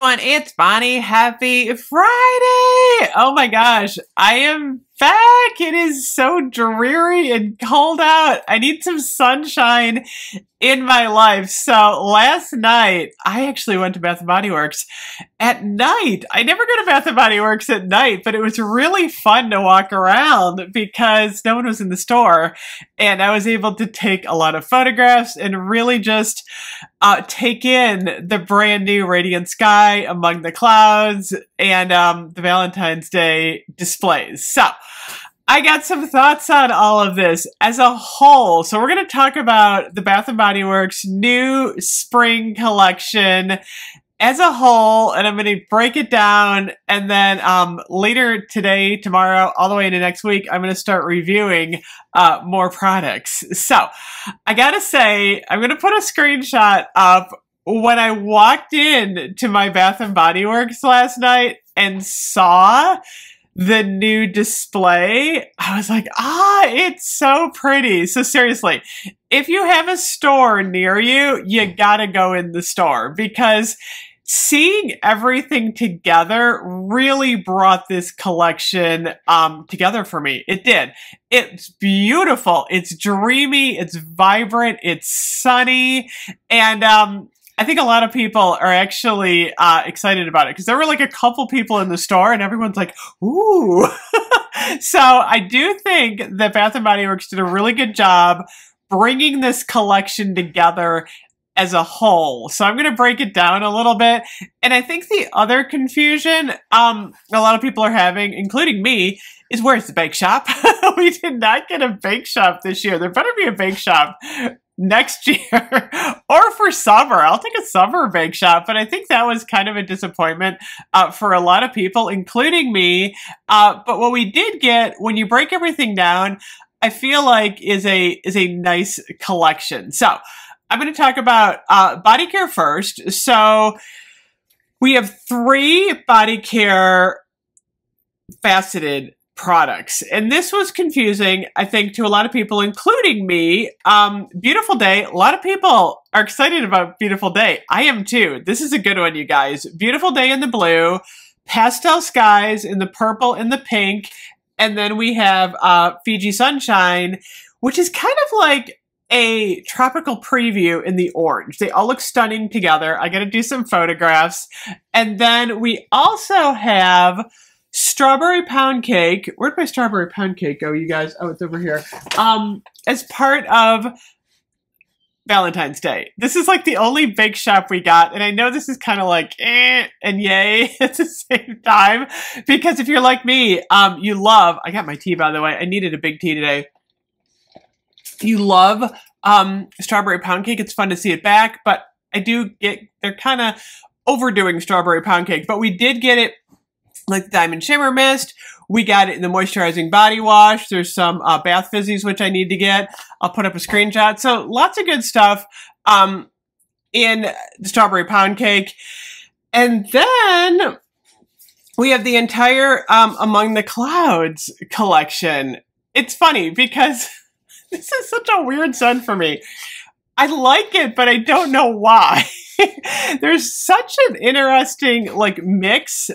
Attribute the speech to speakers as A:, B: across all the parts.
A: everyone, it's Bonnie. Happy Friday! Oh my gosh, I am back. It is so dreary and cold out. I need some sunshine in my life. So last night, I actually went to Bath & Body Works at night. I never go to Bath & Body Works at night, but it was really fun to walk around because no one was in the store. And I was able to take a lot of photographs and really just uh, take in the brand new Radiant Sky among the clouds and um, the Valentine's Day displays. So I got some thoughts on all of this as a whole. So we're going to talk about the Bath & Body Works new spring collection as a whole, and I'm going to break it down. And then um, later today, tomorrow, all the way into next week, I'm going to start reviewing uh, more products. So I got to say, I'm going to put a screenshot up when I walked in to my Bath & Body Works last night and saw the new display, I was like, ah, it's so pretty. So seriously, if you have a store near you, you gotta go in the store because seeing everything together really brought this collection um, together for me. It did. It's beautiful. It's dreamy. It's vibrant. It's sunny. And um, I think a lot of people are actually uh, excited about it because there were like a couple people in the store and everyone's like, ooh. so I do think that Bath and Body Works did a really good job bringing this collection together as a whole. So I'm going to break it down a little bit. And I think the other confusion um, a lot of people are having, including me, is where's the bake shop? we did not get a bake shop this year. There better be a bake shop next year or for summer. I'll take a summer bake shop, but I think that was kind of a disappointment uh, for a lot of people, including me. Uh, but what we did get when you break everything down, I feel like is a is a nice collection. So I'm going to talk about uh, body care first. So we have three body care faceted products. And this was confusing, I think, to a lot of people, including me. Um, Beautiful Day, a lot of people are excited about Beautiful Day. I am too. This is a good one, you guys. Beautiful Day in the blue, pastel skies in the purple and the pink, and then we have uh, Fiji Sunshine, which is kind of like a tropical preview in the orange. They all look stunning together. I got to do some photographs. And then we also have strawberry pound cake. Where'd my strawberry pound cake go, you guys? Oh, it's over here. Um, as part of Valentine's Day. This is like the only bake shop we got, and I know this is kind of like eh and yay at the same time because if you're like me, um, you love. I got my tea by the way. I needed a big tea today. You love um strawberry pound cake. It's fun to see it back, but I do get they're kind of overdoing strawberry pound cake, but we did get it like the Diamond Shimmer Mist. We got it in the moisturizing body wash. There's some uh, bath fizzies, which I need to get. I'll put up a screenshot. So lots of good stuff um, in the strawberry pound cake. And then we have the entire um, Among the Clouds collection. It's funny because this is such a weird scent for me. I like it, but I don't know why. There's such an interesting like mix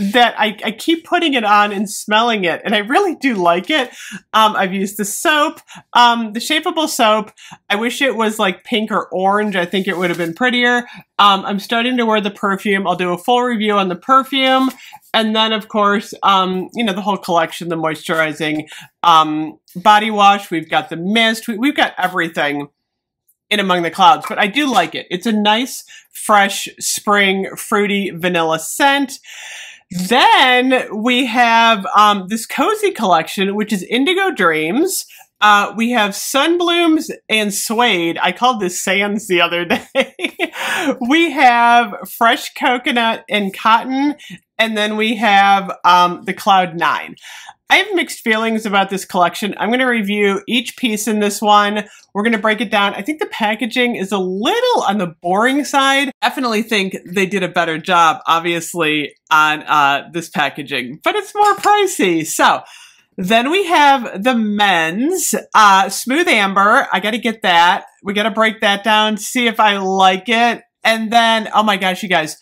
A: that I, I keep putting it on and smelling it, and I really do like it. Um, I've used the soap, um, the shapeable soap. I wish it was like pink or orange. I think it would have been prettier. Um, I'm starting to wear the perfume. I'll do a full review on the perfume. And then, of course, um, you know, the whole collection, the moisturizing um, body wash. We've got the mist. We, we've got everything in Among the Clouds, but I do like it. It's a nice, fresh, spring, fruity vanilla scent. Then we have um, this cozy collection, which is Indigo Dreams. Uh, we have sunblooms and suede. I called this sands the other day. We have fresh coconut and cotton, and then we have um, the Cloud Nine. I have mixed feelings about this collection. I'm going to review each piece in this one. We're going to break it down. I think the packaging is a little on the boring side. Definitely think they did a better job, obviously, on uh, this packaging, but it's more pricey. So then we have the men's uh, Smooth Amber. I got to get that. We got to break that down, see if I like it. And then, oh my gosh, you guys,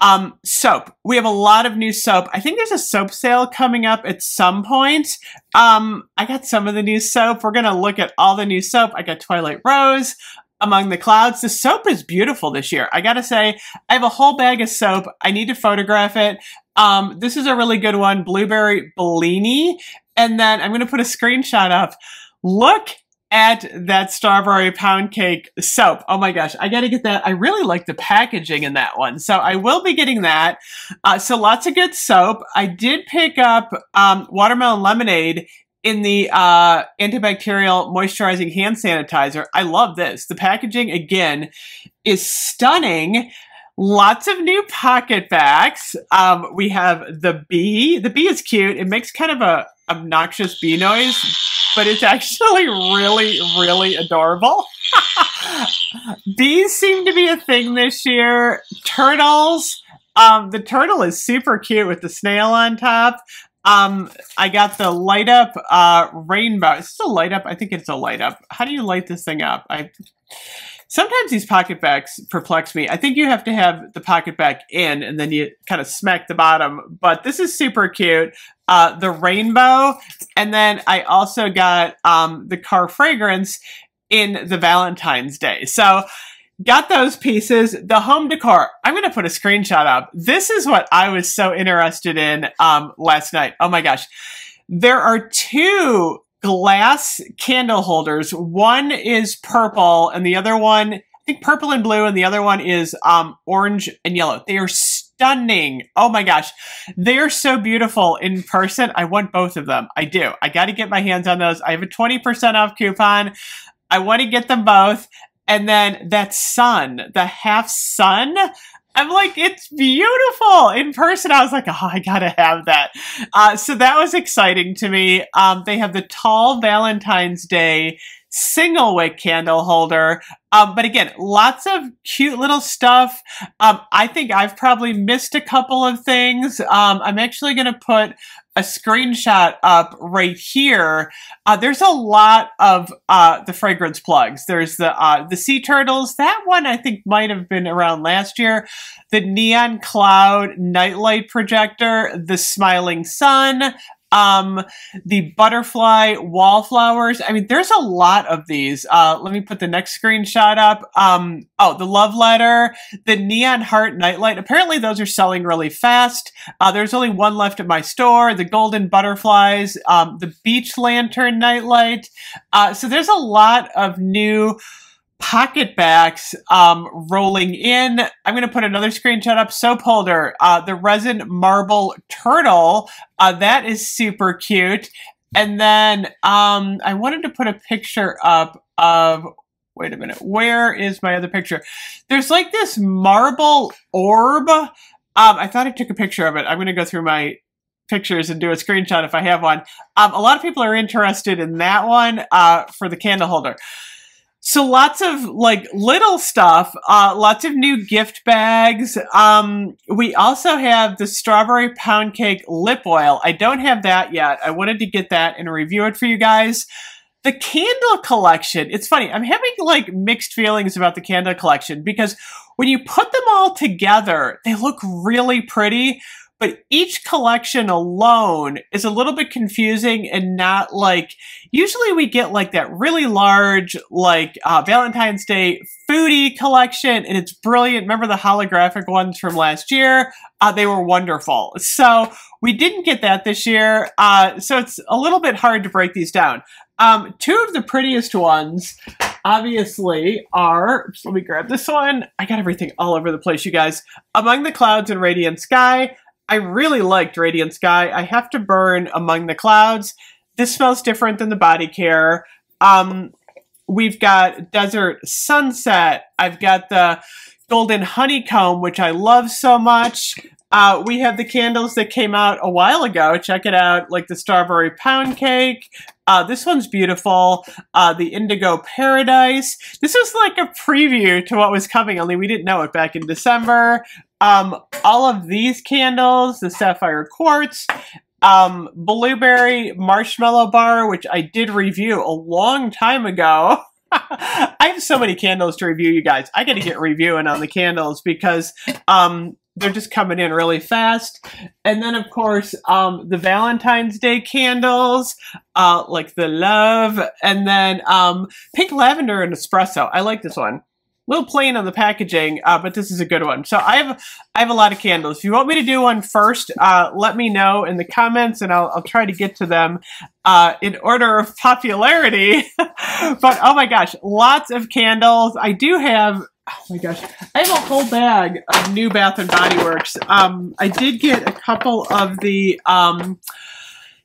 A: Um, soap. We have a lot of new soap. I think there's a soap sale coming up at some point. Um, I got some of the new soap. We're gonna look at all the new soap. I got Twilight Rose. Among the Clouds. The soap is beautiful this year. I gotta say, I have a whole bag of soap. I need to photograph it. Um, this is a really good one, Blueberry Bellini. And then I'm gonna put a screenshot up. Look at that strawberry pound cake soap. Oh my gosh, I gotta get that. I really like the packaging in that one. So I will be getting that. Uh, so lots of good soap. I did pick up um, watermelon lemonade in the uh, antibacterial moisturizing hand sanitizer. I love this. The packaging, again, is stunning. Lots of new PocketBacs. Um, we have the bee. The bee is cute. It makes kind of a obnoxious bee noise, but it's actually really, really adorable. Bees seem to be a thing this year. Turtles. Um, the turtle is super cute with the snail on top. Um, I got the light up uh, rainbow. Is this a light up? I think it's a light up. How do you light this thing up? I sometimes these PocketBacs perplex me. I think you have to have the PocketBac in and then you kind of smack the bottom. But this is super cute. Uh, the rainbow, and then I also got um, the car fragrance in the Valentine's Day. So got those pieces. The home decor, I'm going to put a screenshot up. This is what I was so interested in um, last night. Oh my gosh. There are two glass candle holders. One is purple and the other one, I think purple and blue, and the other one is um, orange and yellow. They are stunning. Oh my gosh. They are so beautiful in person. I want both of them. I do. I got to get my hands on those. I have a 20% off coupon. I want to get them both. And then that sun, the half sun, I'm like, it's beautiful in person. I was like, oh, I gotta have that. Uh, so that was exciting to me. Um, they have the tall Valentine's Day single wick candle holder. Um, but again, lots of cute little stuff. Um, I think I've probably missed a couple of things. Um, I'm actually going to put a screenshot up right here. Uh, there's a lot of uh, the fragrance plugs. There's the uh, the sea turtles. That one I think might have been around last year. The neon cloud nightlight projector. The smiling sun. Um, the butterfly wallflowers. I mean, there's a lot of these. Uh, let me put the next screenshot up. Um, oh, the love letter, the neon heart nightlight. Apparently, those are selling really fast. Uh, there's only one left at my store. The golden butterflies, um, the beach lantern nightlight. Uh, so there's a lot of new PocketBacs um, rolling in. I'm going to put another screenshot up. Soap holder, uh, the resin marble turtle. Uh, that is super cute. And then um, I wanted to put a picture up of. Wait a minute. Where is my other picture? There's like this marble orb. Um, I thought I took a picture of it. I'm going to go through my pictures and do a screenshot if I have one. Um, a lot of people are interested in that one uh, for the candle holder. So lots of like little stuff, uh, lots of new gift bags. Um, we also have the strawberry pound cake lip oil. I don't have that yet. I wanted to get that and review it for you guys. The candle collection, it's funny. I'm having like mixed feelings about the candle collection because when you put them all together, they look really pretty but each collection alone is a little bit confusing and not like usually we get like that really large like uh, valentine's day foodie collection and it's brilliant. Remember the holographic ones from last year? Uh, they were wonderful. So we didn't get that this year uh, so it's a little bit hard to break these down. Um, two of the prettiest ones obviously are let me grab this one. I got everything all over the place you guys. Among the clouds and radiant sky I really liked Radiant Sky. I have to burn Among the Clouds. This smells different than the body care. Um, we've got Desert Sunset. I've got the Golden Honeycomb, which I love so much. Uh, we have the candles that came out a while ago. Check it out, like the Strawberry Pound Cake. Uh, this one's beautiful. Uh, the Indigo Paradise. This was like a preview to what was coming, only we didn't know it back in December. Um, all of these candles, the Sapphire Quartz, um, Blueberry Marshmallow Bar, which I did review a long time ago. I have so many candles to review, you guys. I got to get reviewing on the candles because um, they're just coming in really fast. And then, of course, um, the Valentine's Day candles, uh, like the love, and then um, pink lavender and espresso. I like this one. A little plain on the packaging, uh, but this is a good one. So I have I have a lot of candles. If you want me to do one first, uh, let me know in the comments, and I'll, I'll try to get to them uh, in order of popularity. but oh my gosh, lots of candles. I do have oh my gosh, I have a whole bag of new Bath and Body Works. Um, I did get a couple of the, um,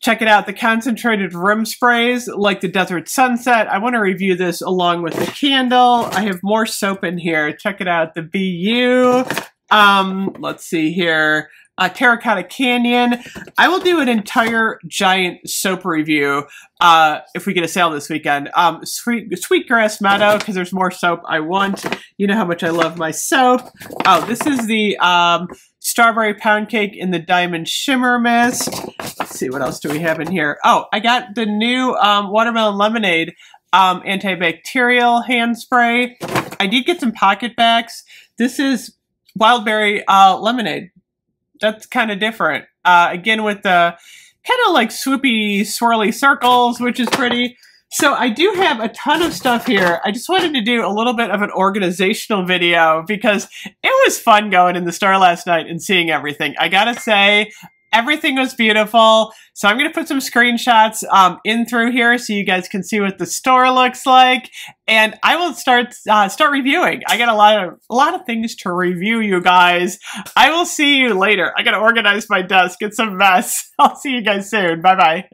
A: check it out, the concentrated room sprays, like the Desert Sunset. I want to review this along with the candle. I have more soap in here. Check it out, the BU. Um, let's see here uh, Terracotta Canyon. I will do an entire giant soap review uh, if we get a sale this weekend. Um, Sweet Sweetgrass Meadow because there's more soap I want. You know how much I love my soap. Oh, this is the um, Strawberry Pound Cake in the Diamond Shimmer Mist. Let's see what else do we have in here. Oh, I got the new um, Watermelon Lemonade um, antibacterial hand spray. I did get some PocketBacs. This is Wildberry uh, Lemonade that's kind of different. Uh, again, with the kind of like swoopy, swirly circles, which is pretty. So I do have a ton of stuff here. I just wanted to do a little bit of an organizational video because it was fun going in the store last night and seeing everything. I gotta say, everything was beautiful. So I'm going to put some screenshots um, in through here so you guys can see what the store looks like. And I will start uh, start reviewing. I got a lot of a lot of things to review, you guys. I will see you later. I got to organize my desk. It's a mess. I'll see you guys soon. Bye bye.